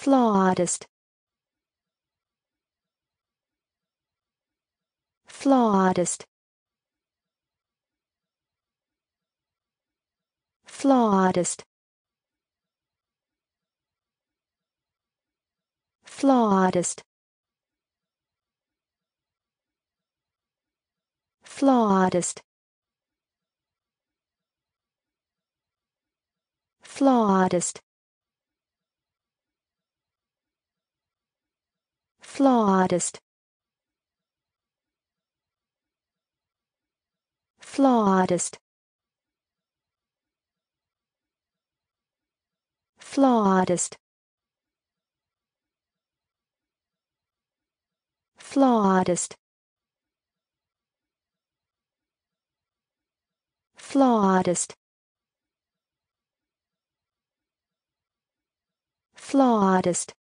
flawedest. Flawedest. Flawedest. Flawedest. Flawedest. Flawedest. flawedest flawedest flawedest flawedest flawedest flawedest